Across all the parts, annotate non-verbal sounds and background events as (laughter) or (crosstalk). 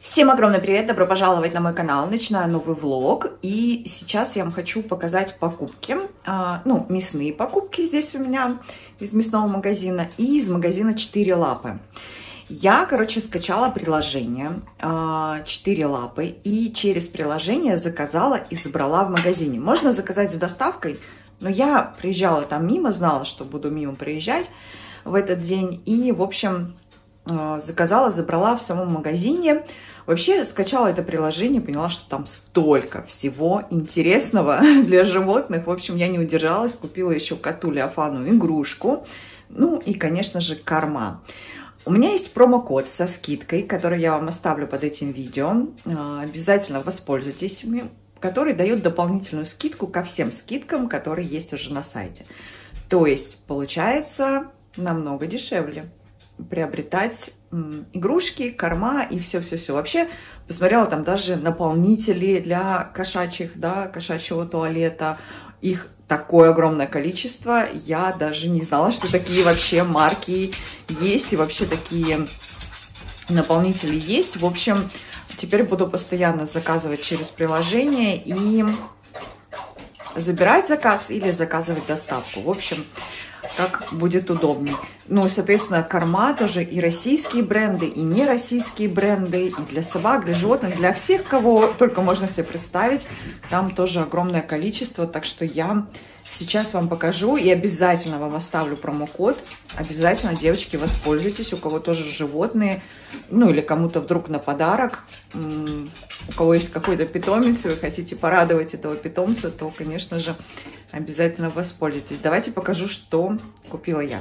Всем огромный привет, добро пожаловать на мой канал, начинаю новый влог, и сейчас я вам хочу показать покупки, а, ну, мясные покупки здесь у меня из мясного магазина и из магазина 4 лапы. Я, короче, скачала приложение а, 4 лапы и через приложение заказала и забрала в магазине. Можно заказать с доставкой, но я приезжала там мимо, знала, что буду мимо приезжать в этот день, и, в общем, а, заказала, забрала в самом магазине. Вообще скачала это приложение, поняла, что там столько всего интересного (laughs) для животных. В общем, я не удержалась, купила еще коту Леофану игрушку. Ну и, конечно же, корма. У меня есть промокод со скидкой, который я вам оставлю под этим видео. А, обязательно воспользуйтесь им, который дает дополнительную скидку ко всем скидкам, которые есть уже на сайте. То есть, получается намного дешевле приобретать игрушки, корма и все-все-все. Вообще, посмотрела там даже наполнители для кошачьих, да, кошачьего туалета. Их такое огромное количество. Я даже не знала, что такие вообще марки есть и вообще такие наполнители есть. В общем, теперь буду постоянно заказывать через приложение и забирать заказ или заказывать доставку. В общем, как будет удобнее. Ну, соответственно, корма тоже и российские бренды, и не российские бренды, и для собак, для животных, для всех, кого только можно себе представить. Там тоже огромное количество, так что я сейчас вам покажу и обязательно вам оставлю промокод. Обязательно, девочки, воспользуйтесь, у кого тоже животные, ну или кому-то вдруг на подарок, у кого есть какой-то питомец, и вы хотите порадовать этого питомца, то, конечно же, обязательно воспользуйтесь. Давайте покажу, что купила я.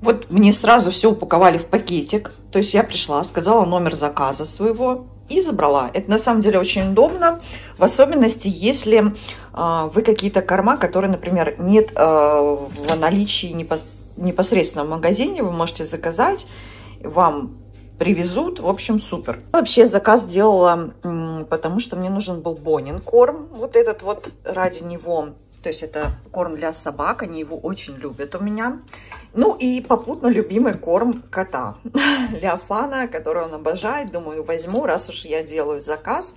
Вот мне сразу все упаковали в пакетик. То есть я пришла, сказала номер заказа своего и забрала. Это на самом деле очень удобно, в особенности, если э, вы какие-то корма, которые, например, нет э, в наличии непосредственно в магазине, вы можете заказать, вам привезут, в общем, супер. Вообще заказ делала, потому что мне нужен был Бонин корм, вот этот вот ради него, то есть это корм для собак, они его очень любят у меня. Ну и попутно любимый корм кота, (laughs) Леофана, который он обожает, думаю, возьму, раз уж я делаю заказ.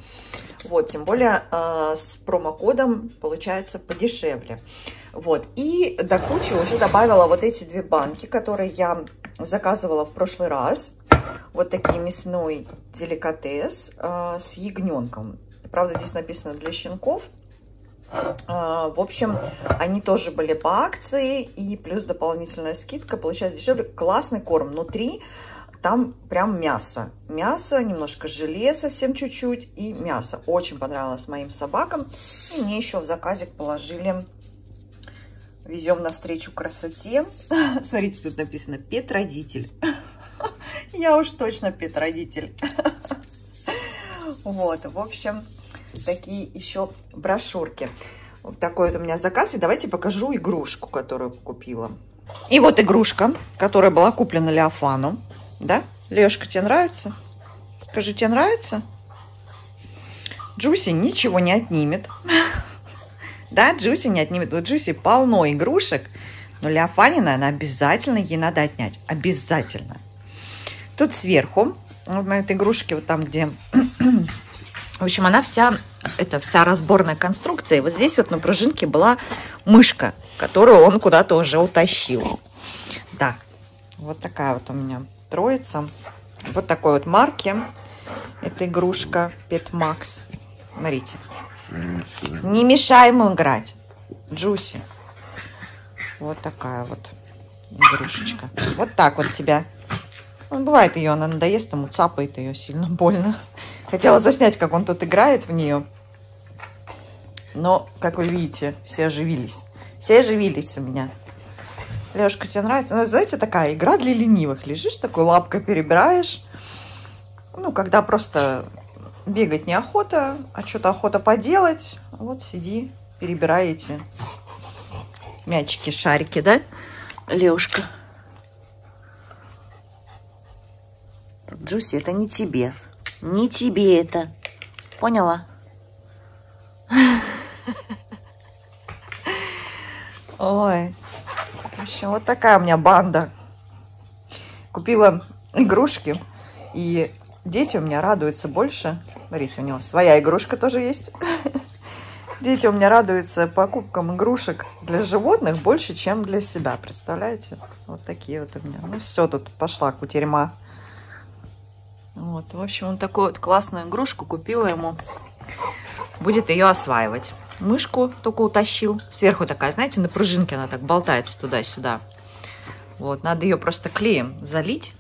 Вот, тем более э, с промокодом получается подешевле. Вот, и до кучи уже добавила вот эти две банки, которые я заказывала в прошлый раз вот такие мясной деликатес э, с ягненком. Правда, здесь написано для щенков. Э, в общем, они тоже были по акции, и плюс дополнительная скидка, получается дешевле. Классный корм внутри, там прям мясо. Мясо, немножко желе совсем чуть-чуть и мясо. Очень понравилось моим собакам. И мне еще в заказик положили Везем навстречу красоте. (laughs) Смотрите, тут написано «Петродитель». Я уж точно петродитель. Вот, в общем, такие еще брошюрки. Вот такой вот у меня заказ. И давайте покажу игрушку, которую купила. И вот игрушка, которая была куплена Леофану. Да? Лешка, тебе нравится? Скажи, тебе нравится? Джуси ничего не отнимет. Да, Джуси не отнимет. У Джуси полно игрушек. Но Леофанина, она обязательно ей надо отнять. Обязательно. Тут сверху, вот на этой игрушке, вот там, где... (clears throat) В общем, она вся, это вся разборная конструкция. И вот здесь вот на пружинке была мышка, которую он куда-то уже утащил. Да, вот такая вот у меня троица. Вот такой вот марки. Это игрушка Pet Max. Смотрите. Не мешай ему играть. Джуси. Вот такая вот игрушечка. Вот так вот тебя ну, бывает ее, она надоест, ему цапает ее сильно больно. Хотела заснять, как он тут играет в нее. Но, как вы видите, все оживились. Все оживились у меня. Лешка, тебе нравится? Ну, знаете, такая игра для ленивых. Лежишь такой, лапкой перебираешь. Ну, когда просто бегать неохота, а что-то охота поделать. Вот сиди, перебираете мячики, шарики, да, Лешка? Джуси, это не тебе. Не тебе это. Поняла? (laughs) Ой. В общем, вот такая у меня банда. Купила игрушки. И дети у меня радуются больше. Смотрите, у него своя игрушка тоже есть. (laughs) Дети у меня радуются покупкам игрушек для животных больше, чем для себя. Представляете? Вот такие вот у меня. Ну все, тут пошла кутерьма. Вот, в общем, он такую вот классную игрушку купила ему. Будет ее осваивать. Мышку только утащил. Сверху такая, знаете, на пружинке она так болтается туда-сюда. Вот, надо ее просто клеем залить.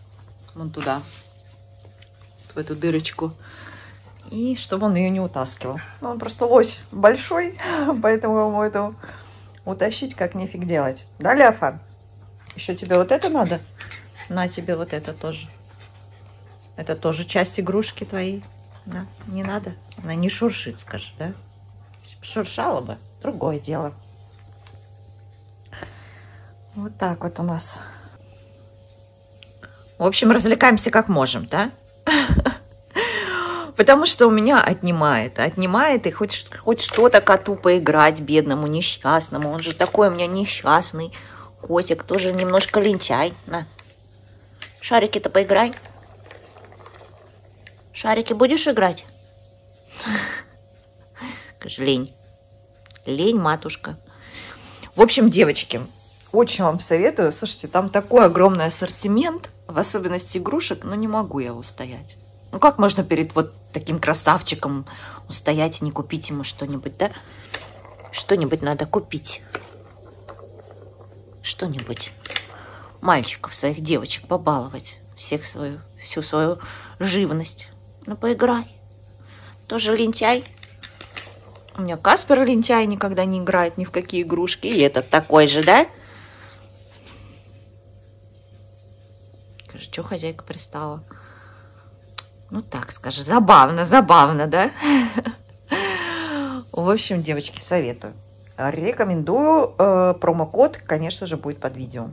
Вон туда. В эту дырочку и чтобы он ее не утаскивал. Ну, он просто лось большой, (laughs) поэтому ему это утащить как нифиг делать. Да, Леофан? Еще тебе вот это надо? На тебе вот это тоже. Это тоже часть игрушки твоей. Да? Не надо? Она не шуршит, скажи, да? Шуршала бы, другое дело. Вот так вот у нас. В общем, развлекаемся как можем, да? (laughs) Потому что у меня отнимает. Отнимает и хоть, хоть что-то коту поиграть, бедному, несчастному. Он же такой у меня несчастный котик, тоже немножко лентяй. На. Шарики-то поиграй. Шарики будешь играть? Лень. Лень, матушка. В общем, девочки, очень вам советую. Слушайте, там такой огромный ассортимент, в особенности игрушек, но не могу я устоять. Ну как можно перед вот таким красавчиком устоять и не купить ему что-нибудь, да? Что-нибудь надо купить. Что-нибудь. Мальчиков, своих девочек побаловать. Всех свою, всю свою живность. Ну поиграй. Тоже лентяй. У меня Каспер лентяй никогда не играет ни в какие игрушки. И этот такой же, да? Скажи, что хозяйка пристала? Ну так, скажи, забавно, забавно, да? (laughs) В общем, девочки, советую. Рекомендую. Э, промокод, конечно же, будет под видео.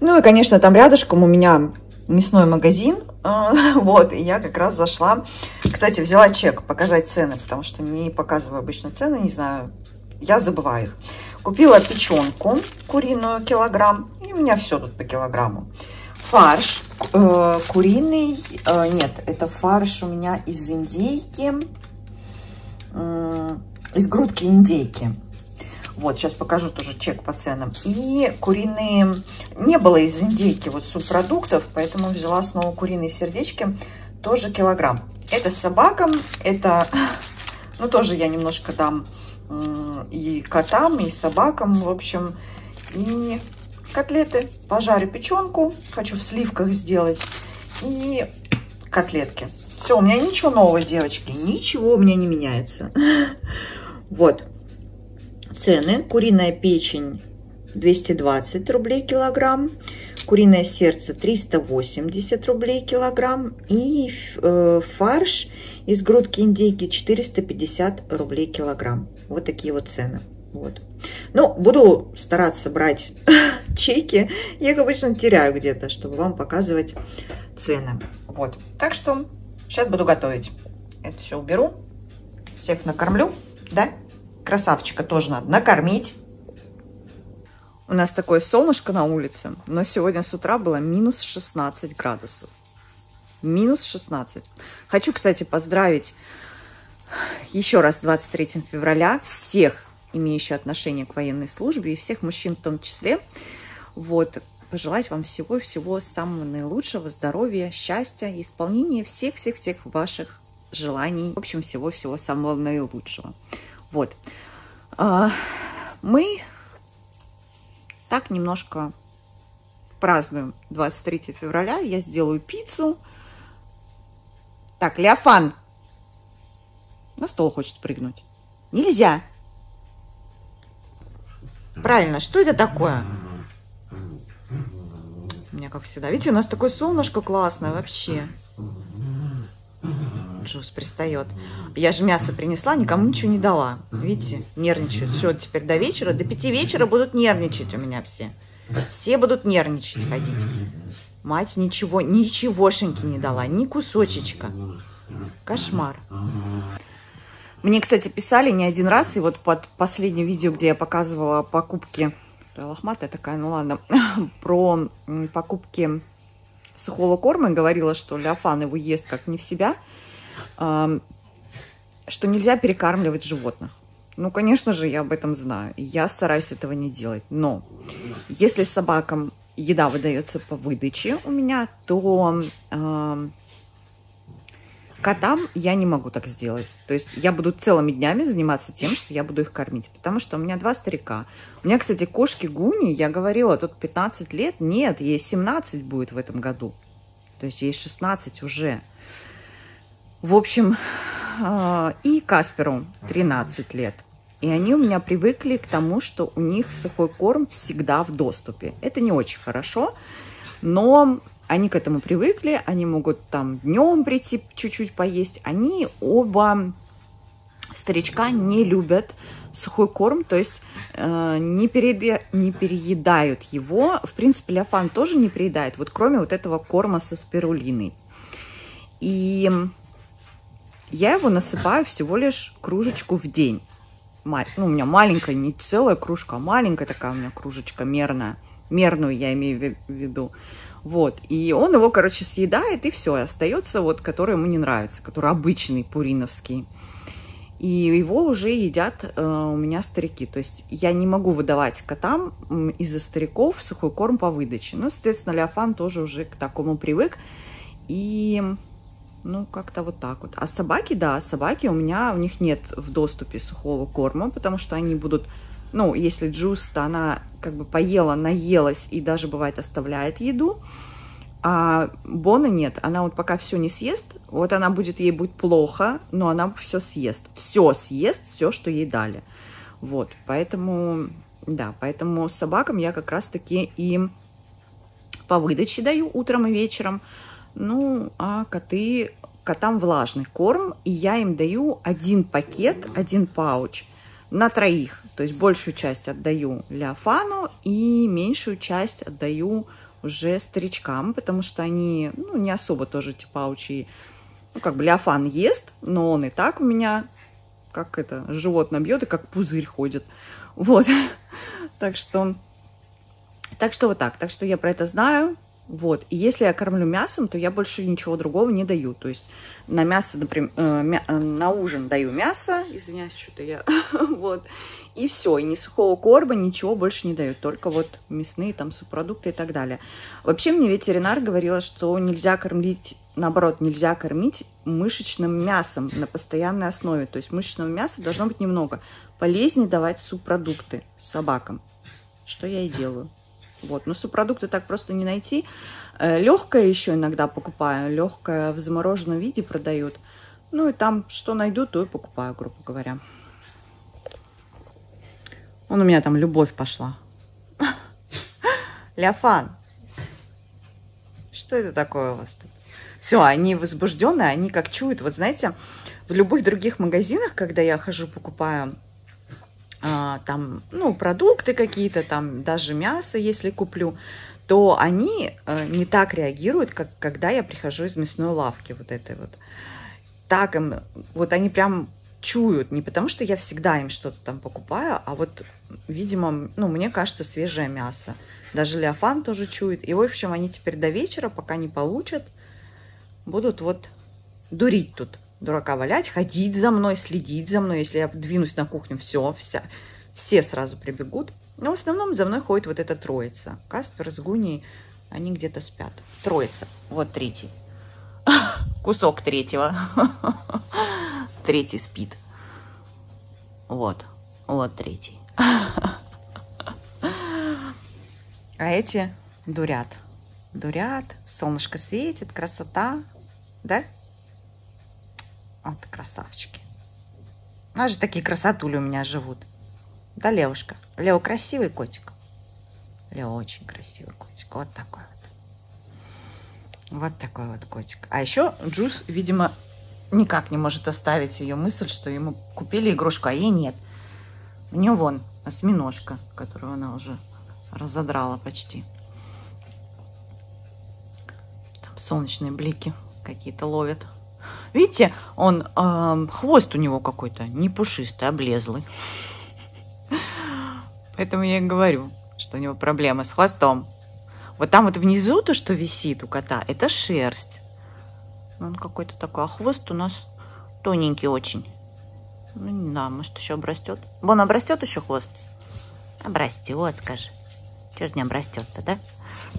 Ну и, конечно, там рядышком у меня мясной магазин. Э, (laughs) вот, и я как раз зашла. Кстати, взяла чек показать цены, потому что не показываю обычно цены, не знаю. Я забываю их. Купила печенку куриную килограмм. И у меня все тут по килограмму. Фарш э, куриный, э, нет, это фарш у меня из индейки, э, из грудки индейки. Вот, сейчас покажу тоже чек по ценам. И куриные, не было из индейки вот субпродуктов, поэтому взяла снова куриные сердечки, тоже килограмм. Это с собакам, это, ну тоже я немножко дам и котам, и собакам, в общем. И котлеты. Пожарю печенку, хочу в сливках сделать. И котлетки. Все, у меня ничего нового, девочки. Ничего у меня не меняется. (laughs) Вот. Цены. Куриная печень 220 рублей килограмм. Куриное сердце 380 рублей килограмм. И э, фарш из грудки индейки 450 рублей килограмм. Вот такие вот цены. Вот. Ну, буду стараться брать (laughs) чеки. Я их обычно теряю где-то, чтобы вам показывать цены. Вот. Так что сейчас буду готовить. Это все уберу. Всех накормлю. Да? Красавчика тоже надо накормить. У нас такое солнышко на улице, но сегодня с утра было минус 16 градусов. Минус 16. Хочу, кстати, поздравить еще раз 23 февраля всех имеющие отношение к военной службе, и всех мужчин в том числе. Вот, пожелать вам всего-всего самого наилучшего, здоровья, счастья, исполнения всех-всех-всех ваших желаний. В общем, всего-всего самого наилучшего. Вот. А, мы так немножко празднуем 23 февраля. Я сделаю пиццу. Так, Леофан на стол хочет прыгнуть. Нельзя. Правильно, что это такое? У меня как всегда. Видите, у нас такое солнышко классное вообще. Джуз пристает. Я же мясо принесла, никому ничего не дала. Видите, нервничают. Все, теперь до вечера, до пяти вечера будут нервничать у меня все. Все будут нервничать, ходить. Мать ничего, ничегошеньки не дала, ни кусочечка. Кошмар. Мне, кстати, писали не один раз, и вот под последнее видео, где я показывала покупки, лохматая такая, ну ладно, (laughs) про покупки сухого корма говорила, что Леофан его ест как не в себя, что нельзя перекармливать животных. Ну, конечно же, я об этом знаю. Я стараюсь этого не делать. Но если собакам еда выдается по выдаче у меня, то э, котам я не могу так сделать. То есть я буду целыми днями заниматься тем, что я буду их кормить. Потому что у меня два старика. У меня, кстати, кошки Гуни, я говорила, тут 15 лет. Нет, ей 17 будет в этом году. То есть ей 16 уже. В общем, э, и Касперу 13 лет. И они у меня привыкли к тому, что у них сухой корм всегда в доступе. Это не очень хорошо, но они к этому привыкли, они могут там днем прийти чуть-чуть поесть. Они оба старичка не любят сухой корм, то есть э, не, перееда... не переедают его. В принципе, Леофан тоже не переедает, вот кроме вот этого корма со спирулиной. И я его насыпаю всего лишь кружечку в день ну, у меня маленькая, не целая кружка, а маленькая такая у меня кружечка мерная. Мерную я имею в виду. Вот. И он его, короче, съедает, и все. И остается вот, который ему не нравится, который обычный, пуриновский. И его уже едят э, у меня старики. То есть я не могу выдавать котам из-за стариков сухой корм по выдаче. Ну, соответственно, Леофан тоже уже к такому привык. И ну, как-то вот так вот. А собаки, да, собаки у меня, у них нет в доступе сухого корма, потому что они будут, ну, если джуз, то она как бы поела, наелась и даже бывает оставляет еду. А Бона нет, она вот пока все не съест, вот она будет, ей будет плохо, но она все съест. Все съест, все, что ей дали. Вот, поэтому, да, поэтому собакам я как раз-таки им по выдаче даю утром и вечером. Ну, а коты, котам влажный корм, и я им даю один пакет, один пауч на троих. То есть большую часть отдаю Леофану и меньшую часть отдаю уже старичкам, потому что они, ну, не особо тоже эти паучи. Ну, как бы Леофан ест, но он и так у меня, как это, живот набьет и как пузырь ходит. Вот. (laughs) Так что, так что вот так. Так что я про это знаю. Вот. И если я кормлю мясом, то я больше ничего другого не даю. То есть на мясо, например, э, э, на ужин даю мясо, извиняюсь, что-то я, (laughs) вот, и все, и ни сухого корма, ничего больше не даю, только вот мясные там субпродукты и так далее. Вообще мне ветеринар говорила, что нельзя кормить, наоборот, нельзя кормить мышечным мясом на постоянной основе, то есть мышечного мяса должно быть немного. Полезнее давать субпродукты собакам, что я и делаю. Вот. Но субпродукты так просто не найти. Э, Легкое еще иногда покупаю. Легкое в замороженном виде продают. Ну и там что найду, то и покупаю, грубо говоря. Вон у меня там любовь пошла. (laughs) Ляфан. Что это такое у вас тут? Все, они возбужденные, они как чуют. Вот знаете, в любых других магазинах, когда я хожу, покупаю а, там, ну, продукты какие-то, там, даже мясо, если куплю, то они э, не так реагируют, как когда я прихожу из мясной лавки вот этой вот. Так им, вот они прям чуют, не потому что я всегда им что-то там покупаю, а вот, видимо, ну, мне кажется, свежее мясо. Даже Леофан тоже чует. И, в общем, они теперь до вечера, пока не получат, будут вот дурить тут дурака валять, ходить за мной, следить за мной. Если я двинусь на кухню, все, вся, все сразу прибегут. Но в основном за мной ходит вот эта троица. Каспер с Гуней, они где-то спят. Троица. Вот третий. (laughs) Кусок третьего. (laughs) Третий спит. Вот. Вот третий. (laughs) А эти дурят. Дурят, солнышко светит, красота. Да? Вот красавчики. У нас же такие красотули у меня живут. Да, Левушка? Лео красивый котик. Лео очень красивый котик. Вот такой вот. Вот такой вот котик. А еще Джус, видимо, никак не может оставить ее мысль, что ему купили игрушку, а ей нет. У нее вон осьминожка, которую она уже разодрала почти. Там солнечные блики какие-то ловят. Видите, он, э, хвост у него какой-то не пушистый, облезлый. Поэтому я и говорю, что у него проблемы с хвостом. Вот там вот внизу то, что висит у кота, это шерсть. Он какой-то такой, а хвост у нас тоненький очень. Ну, не знаю, может, еще обрастет. Вон, обрастет еще хвост? Обрастет, скажи. Чего же не обрастет-то, да?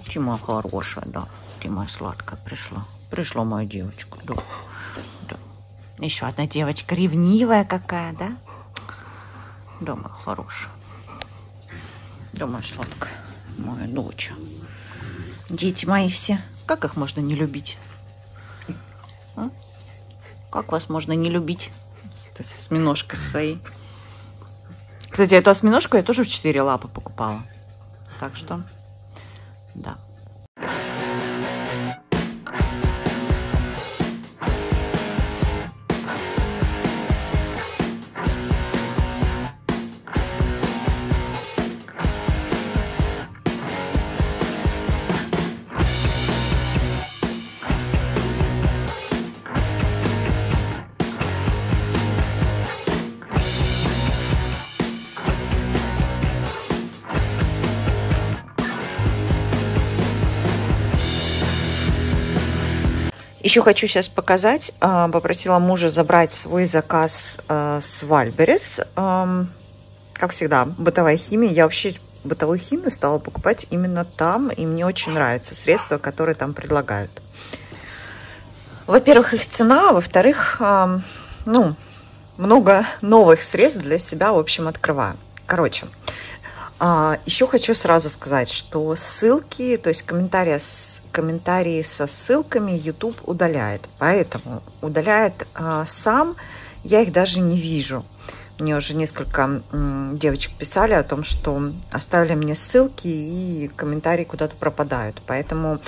Ты моя хорошая, да. Ты моя сладкая пришла. Пришла моя девочка, да. Еще одна девочка ревнивая какая, да? Моя хорошая. Моя сладкая. Моя дочь. Дети мои все. Как их можно не любить? А? Как вас можно не любить? С осьминожкой своей. Кстати, эту осьминожку я тоже в четыре лапы покупала. Так что, да. Еще хочу сейчас показать. А, попросила мужа забрать свой заказ а, с Вальберес. Как всегда, бытовая химия. Я вообще бытовую химию стала покупать именно там. И мне очень нравятся средства, которые там предлагают. Во-первых, их цена. Во-вторых, ну, много новых средств для себя, в общем, открываю. Короче, а, еще хочу сразу сказать, что ссылки, то есть комментарии с комментарии со ссылками YouTube удаляет. Поэтому удаляет а, сам, я их даже не вижу. Мне уже несколько девочек писали о том, что оставили мне ссылки и комментарии куда-то пропадают. Поэтому,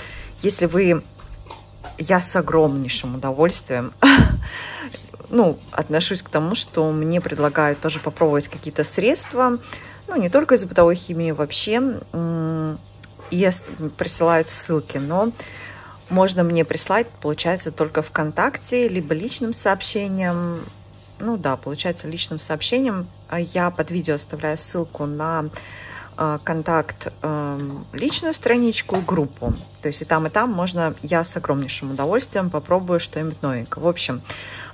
если вы... Я с огромнейшим удовольствием (laughs) ну, отношусь к тому, что мне предлагают тоже попробовать какие-то средства, ну, не только из бытовой химии, вообще и присылают ссылки, но можно мне прислать, получается, только ВКонтакте, либо личным сообщением. Ну да, получается, личным сообщением. А я под видео оставляю ссылку на э, контакт, э, личную страничку, группу. То есть и там, и там можно, я с огромнейшим удовольствием попробую что-нибудь новенькое. В общем,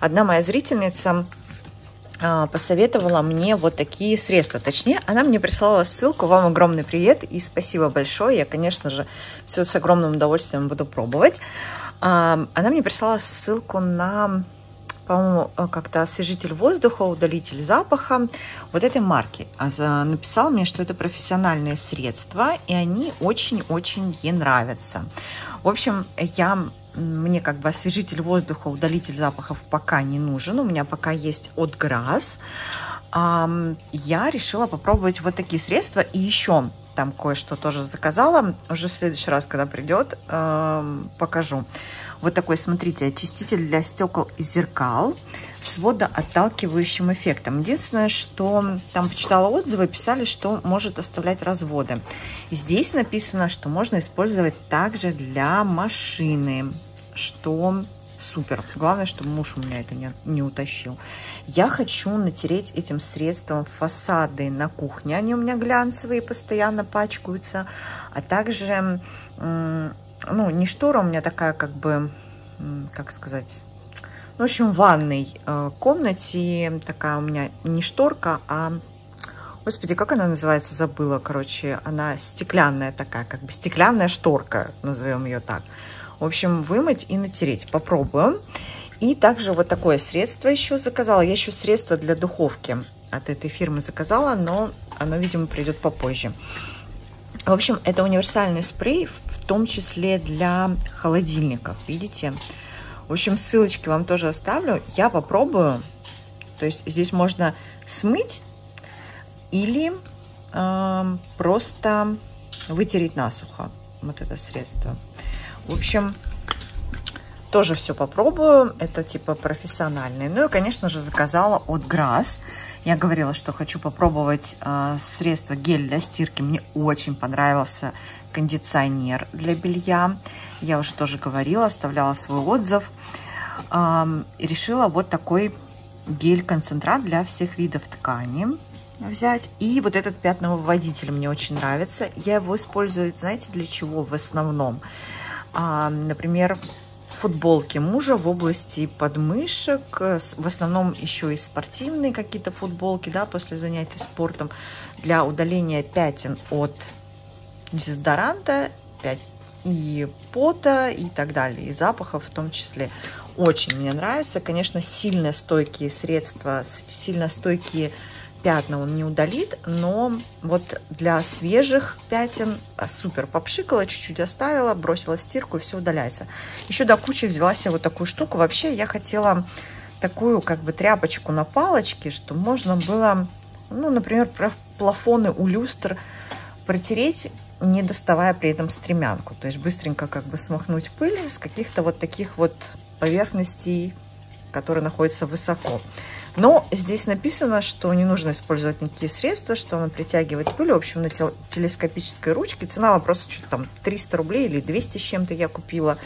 одна моя зрительница а, посоветовала мне вот такие средства. Точнее, она мне прислала ссылку. Вам огромный привет и спасибо большое. Я, конечно же, все с огромным удовольствием буду пробовать. А, она мне прислала ссылку на, по-моему, как-то освежитель воздуха, удалитель запаха вот этой марки. А написала мне, что это профессиональные средства, и они очень-очень ей нравятся. В общем, я мне как бы освежитель воздуха, удалитель запахов пока не нужен. У меня пока есть от Грасс. Я решила попробовать вот такие средства. И еще там кое-что тоже заказала. Уже в следующий раз, когда придет, покажу. Вот такой, смотрите, очиститель для стекол и зеркал с водоотталкивающим эффектом. Единственное, что там почитала отзывы, писали, что может оставлять разводы. Здесь написано, что можно использовать также для машины, что супер. Главное, чтобы муж у меня это не, не утащил. Я хочу натереть этим средством фасады на кухне. Они у меня глянцевые, постоянно пачкаются. А также ну, не штора у меня такая, как бы, как сказать, ну, в общем, в ванной э, комнате такая у меня не шторка, а, господи, как она называется, забыла, короче, она стеклянная такая, как бы стеклянная шторка, назовем ее так. В общем, вымыть и натереть. Попробуем. И также вот такое средство еще заказала. Я еще средство для духовки от этой фирмы заказала, но оно, видимо, придет попозже. В общем, это универсальный спрей, в том числе для холодильников, видите? В общем, ссылочки вам тоже оставлю. Я попробую. То есть здесь можно смыть или э, просто вытереть насухо вот это средство. В общем, тоже все попробую. Это типа профессиональные. Ну и, конечно же, заказала от Грасс. Я говорила, что хочу попробовать э, средство гель для стирки. Мне очень понравился кондиционер для белья. Я уже тоже говорила, оставляла свой отзыв. Э, решила вот такой гель-концентрат для всех видов ткани. взять. И вот этот пятновыводитель мне очень нравится. Я его использую, знаете, для чего в основном? А, например, футболки мужа в области подмышек, в основном еще и спортивные какие-то футболки, да, после занятий спортом, для удаления пятен от дезодоранта, и пота и так далее, и запахов в том числе. Очень мне нравится. Конечно, сильно стойкие средства, сильно стойкие пятна он не удалит, но вот для свежих пятен а, супер. Попшикала, чуть-чуть оставила, бросила в стирку и все удаляется. Еще до кучи взяла себе вот такую штуку. Вообще я хотела такую как бы тряпочку на палочке, что можно было, ну, например, плафоны у люстр протереть, не доставая при этом стремянку. То есть быстренько как бы смахнуть пыль с каких-то вот таких вот поверхностей, которые находятся высоко. Но здесь написано, что не нужно использовать никакие средства, что она притягивает пыль. В общем, на телескопической ручке. Цена вопроса что-то там 300 рублей или 200 с чем-то я купила.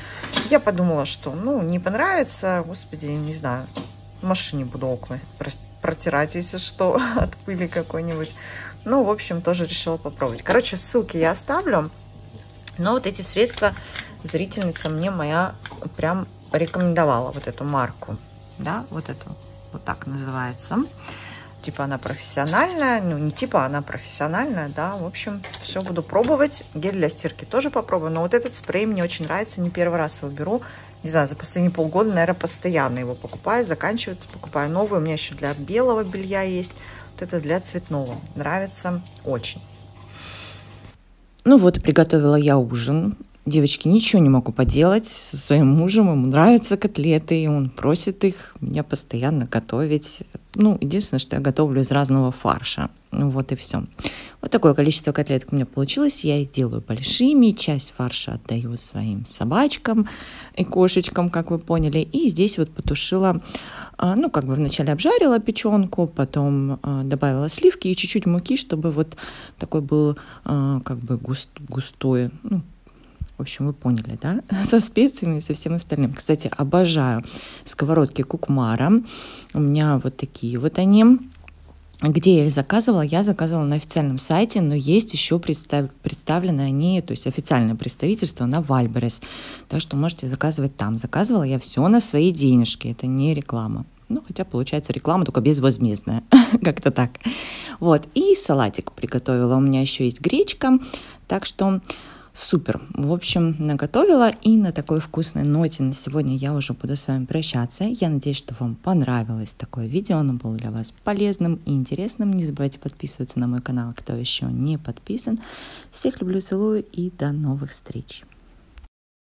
Я подумала, что, ну, не понравится. Господи, не знаю, в машине буду окна протирать, если что, (laughs) от пыли какой-нибудь. Ну, в общем, тоже решила попробовать. Короче, ссылки я оставлю. Но вот эти средства зрительница мне моя прям рекомендовала вот эту марку. Да, вот эту вот так называется. Типа она профессиональная, ну не типа она профессиональная, да, в общем, все буду пробовать. Гель для стирки тоже попробую, но вот этот спрей мне очень нравится, не первый раз его беру. Не знаю, за последние полгода, наверное, постоянно его покупаю, заканчивается, покупаю новый. У меня еще для белого белья есть, вот это для цветного. Нравится очень. Ну вот, приготовила я ужин. Девочки, ничего не могу поделать со своим мужем, ему нравятся котлеты, и он просит их меня постоянно готовить. Ну, единственное, что я готовлю из разного фарша. Ну вот и все. Вот такое количество котлеток у меня получилось. Я их делаю большими, часть фарша отдаю своим собачкам и кошечкам, как вы поняли. И здесь вот потушила, а, ну, как бы вначале обжарила печенку, потом а, добавила сливки и чуть-чуть муки, чтобы вот такой был а, как бы густ, густой, ну, в общем, вы поняли, да? (laughs) Со специями и со всем остальным. Кстати, обожаю сковородки Кукмара. У меня вот такие вот они. Где я их заказывала? Я заказывала на официальном сайте, но есть еще представ... представлены они, то есть официальное представительство на Вальберес. Так что можете заказывать там. Заказывала я все на свои денежки, это не реклама. Ну, хотя получается реклама, только безвозмездная. (laughs) Как-то так. Вот. И салатик приготовила. У меня еще есть гречка. Так что Супер. В общем, наготовила. И на такой вкусной ноте на сегодня я уже буду с вами прощаться. Я надеюсь, что вам понравилось такое видео. Оно было для вас полезным и интересным. Не забывайте подписываться на мой канал, кто еще не подписан. Всех люблю, целую и до новых встреч.